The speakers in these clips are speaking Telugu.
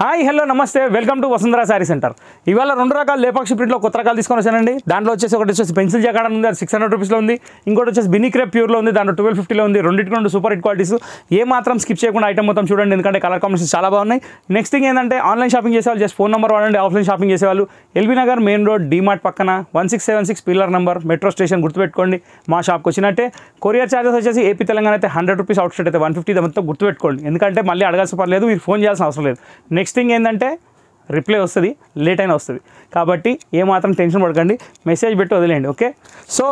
హాయ్ హలో నమస్తే. Welcome to Vasundhara sari centre. ఇవాళ రెండు రకాల లేపాక్షి ప్రింట్లో కొత్త రకాలు తీసుకొని వచ్చానండి. దాంట్లో వచ్చేసి ఒకటి వచ్చేసి పెన్సిల్ జకాడ ఉంది అది సిక్స్ హండ్రెడ్ రూపీస్లో ఉంది. ఇంకోటి వచ్చేసి బినీ క్రేప్ ప్యూర్లో ఉంది దాంట్లో ట్వెల్వ్ ఫిఫ్టీలో ఉంది. రెండింటికి రెండు సూపర్ హిట్ క్వాలిటీస్ ఏ మాత్రం స్కిప్ చేయకుండా ఐటమ్ మొత్తం చూడండి ఎందుకంటే కలర్ కాంబినేషన్ చాలా బాగున్నాయి. నెక్స్ట్ థింగ్ ఏంటంటే ఆన్లైన్ షాపింగ్ చేసేవాళ్ళు జస్ట్ ఫోన్ నెంబర్ వాడండి ఆఫ్లైన్ షాపింగ్ చేసేవాళ్ళు. ఎల్బీ నగర్ మెయిన్ రోడ్ డీమార్ట్ పక్కన one six seven six pillar number metro station గుర్తుపెట్టుకోండి మా షాప్కి వచ్చినట్టే. కొరియర్ ఛార్జెస్ వచ్చేసి ఏపీ తెలంగాణ అయితే హండ్రెడ్ రూపీస్ అవుట్ స్టేట్ అయితే వన్ ఫిఫ్టీ మొత్తం గుర్తుపెట్టుకోండి. ఎందుకంటే మళ్ళీ అడగాల్సిన పర్లేదు మీరు ఫోన్ చేయాల్సిన అవసరం లేదు. నెక్స్ట్ థింగ్ ఏంటంటే రిప్లై వస్తుంది లేట్ అయినా వస్తుంది. కాబట్టి ఏమాత్రం టెన్షన్ పడకండి. మెసేజ్ పెట్టి వదిలేయండి ఓకే? సో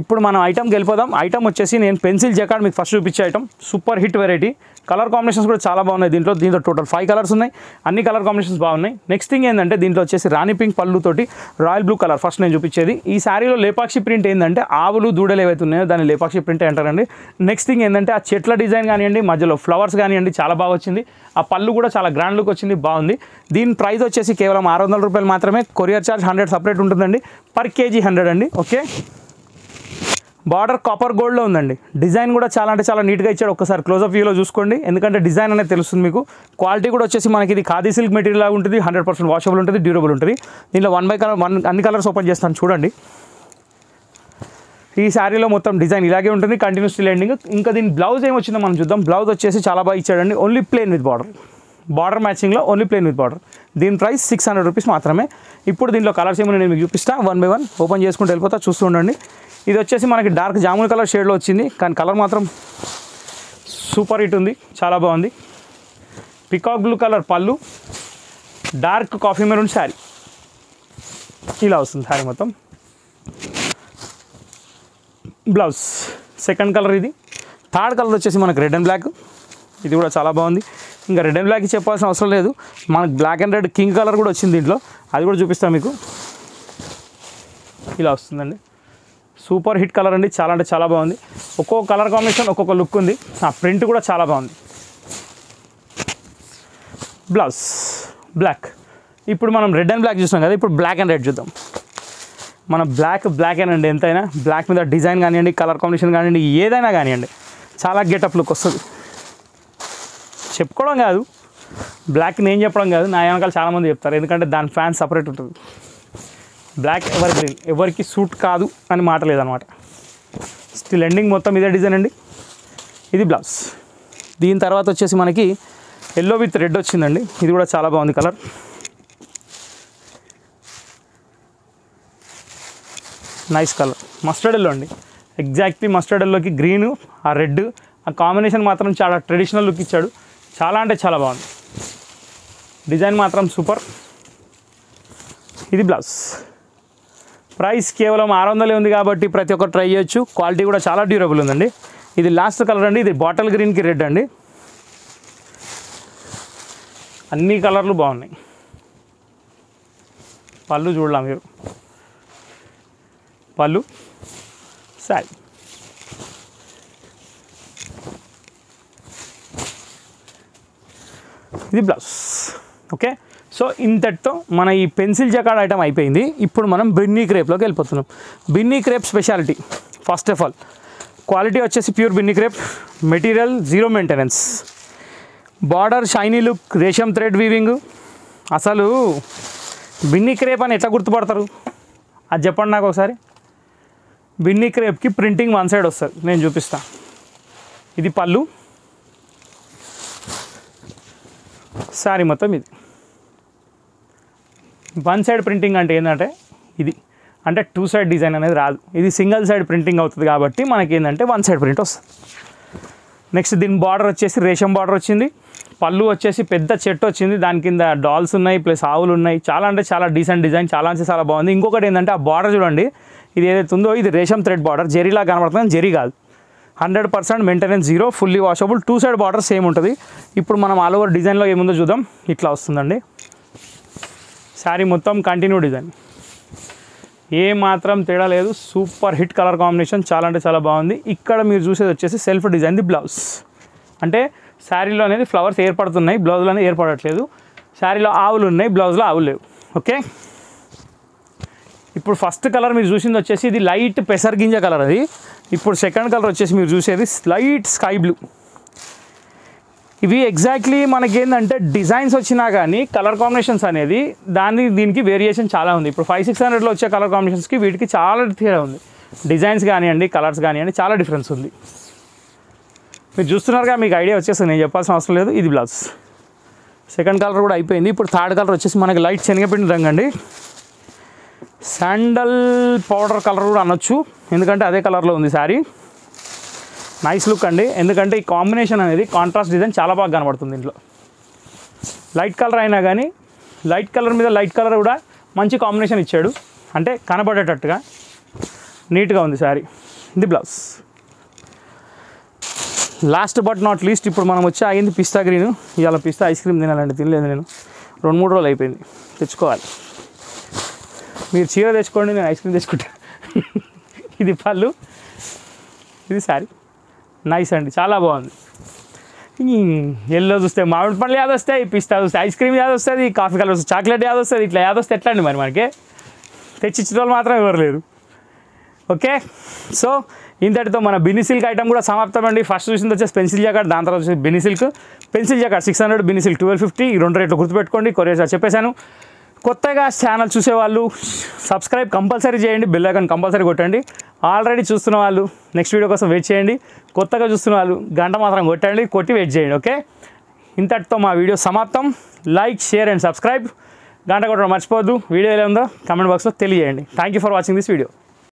ఇప్పుడు మనం ఐటమ్కి వెళ్ళిపోదాం. ఐటమ్ వచ్చేసి నేను పెన్సిల్ జకాడ్ మీకు ఫస్ట్ చూపించే item super hit variety colour combinations కూడా చాలా బాగున్నాయి దీంట్లో. దీంట్లో టోటల్ ఫైవ్ కలర్స్ ఉన్నాయి. అన్ని కలర్ కాంబినేషన్స్ బాగున్నాయి. నెక్స్ట్ థింగ్ ఏంటంటే దీంట్లో వచ్చేసి రాణి పింక్ పళ్ళుతోటి రాయల్ బ్లూ కలర్ ఫస్ట్ నేను చూపించేది. ఈ శారీలో లేపాక్షి ప్రింట్ ఏంటంటే ఆవులు దూడలు ఏవైతే ఉన్నాయో దాన్ని లేపాక్షి ప్రింట్ అంటారండి. నెక్స్ట్ థింగ్ ఏంటంటే ఆ చెట్ల డిజైన్ కానివ్వండి మధ్యలో ఫ్లవర్స్ కానివ్వండి చాలా బాగా వచ్చింది. ఆ పళ్ళు కూడా చాలా గ్రాండ్ లుక్ వచ్చింది బాగుంది. దీని ప్రైస్ వచ్చేసి కేవలం ఆరు వందల రూపాయలు మాత్రమే. కొరియర్ ఛార్జ్ హండ్రెడ్ సపరేట్ ఉంటుందండి. పర్ కేజీ హండ్రెడ్ అండి. ఓకే? బార్డర్ కాపర్ గోల్డ్లో ఉందండి. డిజైన్ కూడా చాలా అంటే చాలా నీట్గా ఇచ్చాడు. ఒకసారి క్లోజ్అప్ వ్యూలో చూసుకోండి. ఎందుకంటే డిజైన్ అనేది తెలుస్తుంది మీకు. క్వాలిటీ కూడా వచ్చేసి మనకి ఇది ఖాదీ సిల్క్ మెటీరియల్ లాగా ఉంటుంది. హండ్రెడ్ పర్సెంట్ వాషబుల్ ఉంటుంది. డ్యూరబుల్ ఉంటుంది. దీనిలో వన్ బై కలర్ వన్ అన్ని కలర్స్ ఓపెన్ చేస్తాను. చూడండి. ఈ శారీలో మొత్తం డిజైన్ ఇలాగే ఉంటుంది. కంటిన్యూస్ ఎండింగ్ ఇంకా దీని బ్లౌజ్ ఏమొచ్చిందో మనం చూద్దాం. బ్లౌజ్ వచ్చేసి చాలా బాగా ఇచ్చాడండి. Only plain with border. Border మ్యాచింగ్లో only plain with border దీని ప్రైస్ సిక్స్ హండ్రెడ్ రూపీస్ మాత్రమే. ఇప్పుడు దీంట్లో కలర్స్ ఏమో నేను మీకు చూపిస్తా. వన్ బై వన్ ఓపెన్ చేసుకుంటూ వెళ్ళిపోతా చూస్తూ ఉండండి. ఇది వచ్చేసి మనకి డార్క్ జామున్ కలర్ షేడ్లో వచ్చింది. కానీ కలర్ మాత్రం సూపర్ హిట్ ఉంది. చాలా బాగుంది. పికాక్ బ్లూ కలర్ పళ్ళు డార్క్ కాఫీ మెరూన్ శారీ ఇలా వస్తుంది శారీ మొత్తం. బ్లౌజ్ సెకండ్ కలర్ ఇది. థర్డ్ కలర్ వచ్చేసి మనకు రెడ్ అండ్ బ్లాక్ ఇది కూడా చాలా బాగుంది. ఇంకా రెడ్ అండ్ బ్లాక్ చెప్పాల్సిన అవసరం లేదు. మనకు black and red king colour కూడా వచ్చింది దీంట్లో. అది కూడా చూపిస్తాను మీకు. ఇలా వస్తుందండి. సూపర్ హిట్ కలర్ అండి. చాలా అంటే చాలా బాగుంది. ఒక్కొక్క కలర్ కాంబినేషన్ ఒక్కొక్క లుక్ ఉంది. ఆ ప్రింట్ కూడా చాలా బాగుంది. బ్లౌజ్ బ్లాక్ ఇప్పుడు మనం రెడ్ అండ్ బ్లాక్ చూసాం కదా. ఇప్పుడు బ్లాక్ అండ్ రెడ్ చూద్దాం. మన బ్లాక్ బ్లాక్ అండి ఎంతైనా బ్లాక్ మీద డిజైన్ కానివ్వండి కలర్ కాంబినేషన్ కానివ్వండి ఏదైనా కానివ్వండి చాలా గెటప్ లుక్ వస్తుంది. చెప్పుకోవడం కాదు. బ్లాక్ నేను చెప్పడం కాదు. నా వెనకాల చాలామంది చెప్తారు. ఎందుకంటే దాని ఫ్యాన్ సపరేట్ ఉంటుంది. బ్లాక్ ఎవర్ గ్రీన్ ఎవరికి సూట్ కాదు అని మాట లేదనమాట. స్టిల్ ఎండింగ్ మొత్తం ఇదే డిజైన్ అండి. ఇది బ్లౌజ్ దీని తర్వాత వచ్చేసి మనకి ఎల్లో విత్ రెడ్ వచ్చిందండి. ఇది కూడా చాలా బాగుంది colour nice colour mustard yellow అండి. ఎగ్జాక్ట్లీ మస్టర్డ్ ఎల్లోకి గ్రీన్ ఆ రెడ్ ఆ కాంబినేషన్ మాత్రం చాలా ట్రెడిషనల్ లుక్ ఇచ్చాడు. చాలా అంటే చాలా బాగుంది. డిజైన్ మాత్రం సూపర్. ఇది బ్లౌజ్. ప్రైస్ కేవలం ఆరు వందలే ఉంది కాబట్టి ప్రతి ఒక్కరు ట్రై చేయొచ్చు. క్వాలిటీ కూడా చాలా డ్యూరబుల్ ఉందండి. ఇది లాస్ట్ కలర్ అండి. ఇది బాటిల్ గ్రీన్కి రెడ్ అండి. అన్ని కలర్లు బాగున్నాయి. పళ్ళు చూడలా మీరు? పళ్ళు? సారీ ఇది బ్లౌజ్. ఓకే? సో ఇంతటితో మన ఈ పెన్సిల్ జకాడ్ ఐటమ్ అయిపోయింది. ఇప్పుడు మనం బిన్నీ క్రేప్లోకి వెళ్ళిపోతున్నాం. Binny crepe speciality. First of all quality వచ్చేసి pure Binny crepe. Material zero maintenance. Border shiny look రేషం thread weaving. అసలు బిన్నీ క్రేప్ అని ఎట్లా గుర్తుపడతారు? అది చెప్పండి నాకు ఒకసారి. బిన్నీ క్రేప్కి ప్రింటింగ్ వన్ సైడ్ వస్తుంది. నేను చూపిస్తాను ఇది పళ్ళు. శారీ మొత్తం ఇది. వన్ సైడ్ ప్రింటింగ్ అంటే ఏంటంటే ఇది. అంటే టూ సైడ్ డిజైన్ అనేది రాదు. ఇది సింగిల్ సైడ్ ప్రింటింగ్ అవుతుంది కాబట్టి మనకి ఏంటంటే వన్ సైడ్ ప్రింట్ వస్తుంది. నెక్స్ట్ దీని బార్డర్ వచ్చేసి రేషం బార్డర్ వచ్చింది. పళ్ళు వచ్చేసి పెద్ద చెట్టు వచ్చింది. దాని కింద డాల్స్ ఉన్నాయి ప్లస్ ఆవులు ఉన్నాయి. చాలా అంటే చాలా డీసెంట్ డిజైన్ చాలా అంటే చాలా బాగుంది. ఇంకొకటి ఏంటంటే ఆ బార్డర్ చూడండి. ఇది ఏదైతే ఉందో ఇది రేషం థ్రెడ్ బార్డర్. జెరీలా కనబడుతుంది జెరీ కాదు. Hundred percent maintenance zero fully washable two side border same ఉంటుంది. ఇప్పుడు మనం ఆల్ ఓవర్ డిజైన్లో ఏముందో చూద్దాం. ఇట్లా వస్తుందండి. శారీ మొత్తం కంటిన్యూ డిజైన్ ఏ మాత్రం తేడా లేదు. సూపర్ హిట్ కలర్ కాంబినేషన్ చాలా అంటే చాలా బాగుంది. ఇక్కడ మీరు చూసేది వచ్చేసి సెల్ఫ్ డిజైన్ ది బ్లౌజ్ అంటే శారీలో అనేది ఫ్లవర్స్ ఏర్పడుతున్నాయి. బ్లౌజ్లో అనేది ఏర్పడట్లేదు. శారీలో ఆవులు ఉన్నాయి. బ్లౌజ్లో ఆవులు లేవు. ఓకే ఇప్పుడు ఫస్ట్ కలర్ మీరు చూసింది వచ్చేసి ఇది లైట్ పెసర్ గింజ కలర్ అది. ఇప్పుడు సెకండ్ కలర్ వచ్చేసి మీరు చూసేది స్లైట్ స్కై బ్లూ ఇవి ఎగ్జాక్ట్లీ మనకి ఏంటంటే డిజైన్స్ వచ్చినా కానీ కలర్ కాంబినేషన్స్ అనేది దాని దీనికి వేరియేషన్ చాలా ఉంది. ఇప్పుడు ఫైవ్ సిక్స్ హండ్రెడ్లో వచ్చే కలర్ కాంబినేషన్స్కి వీటికి చాలా తేడా ఉంది. డిజైన్స్ కానివ్వండి కలర్స్ కానివ్వండి చాలా డిఫరెన్స్ ఉంది. మీరు చూస్తున్నారుగా మీకు ఐడియా వచ్చేస్తుంది. నేను చెప్పాల్సిన అవసరం లేదు. ఇది బ్లౌజ్ సెకండ్ కలర్ కూడా అయిపోయింది. ఇప్పుడు థర్డ్ కలర్ వచ్చేసి మనకి లైట్ శనగపిండి రంగు అండి. శాండల్ పౌడర్ కలర్ కూడా అనొచ్చు. ఎందుకంటే అదే కలర్లో ఉంది శారీ. నైస్ లుక్ అండి. ఎందుకంటే ఈ కాంబినేషన్ అనేది కాంట్రాస్ట్ డిజైన్ చాలా బాగా కనబడుతుంది ఇంట్లో. లైట్ కలర్ అయినా కానీ లైట్ కలర్ మీద లైట్ కలర్ కూడా మంచి కాంబినేషన్ ఇచ్చాడు. అంటే కనబడేటట్టుగా నీట్గా ఉంది శారీ. ఇది blouse last but not least ఇప్పుడు మనం వచ్చి ఆగింది పిస్తా గ్రీన్. ఇవాళ పిస్తా ఐస్ క్రీమ్ తినాలండి. తినలేదు నేను. రెండు మూడు రోజులు అయిపోయింది. తెచ్చుకోవాలి. మీరు చీర తెచ్చుకోండి నేను ఐస్ క్రీమ్ తెచ్చుకుంటా. ఇది పళ్ళు. ఇది శారీ నైస్ అండి చాలా బాగుంది. ఎల్లో చూస్తే మామిడి పండ్లు యాద్ వస్తాయి పిస్తా చూస్తే ఐస్ క్రీమ్ యాద్ వస్తుంది కాఫీ కలర్ వస్తుంది చాక్లెట్ యాద్ వస్తుంది ఇట్లా యాద్ వస్తే ఎట్లా అండి మరి మనకి? తెచ్చిచ్చిన వాళ్ళు మాత్రం ఎవరు లేరు. ఓకే? సో ఇంతటితో మన బిని సిల్క్ ఐటమ్ కూడా సమాప్తం అండి ఫస్ట్ చూసింది వచ్చేసి పెన్సిల్ జాకెట్ దాని తర్వాత వచ్చేసి Binny silk. Pencil jacket six hundred Binny silk twelve fifty ఈ రెండు రేట్లు గుర్తుపెట్టుకోండి. కొరియర్ చెప్పేశాను. కొత్తగా ఛానల్ చూసేవాళ్ళు సబ్స్క్రైబ్ కంపల్సరీ చేయండి బెల్ ఐకాన్ కంపల్సరీ కొట్టండి. ఆల్రెడీ చూస్తున్న వాళ్ళు నెక్స్ట్ వీడియో కోసం వెయిట్ చేయండి. కొత్తగా చూస్తున్న వాళ్ళు గంట మాత్రం కొట్టండి కొట్టి వెయిట్ చేయండి ఓకే ఇంతటితో మా వీడియో సమాప్తం. లైక్ షేర్ అండ్ సబ్స్క్రైబ్ గంట కొట్టడం మర్చిపోద్దు వీడియో ఎలా ఉందో కమెంట్ బాక్స్లో తెలియజేయండి. Thank you for watching this video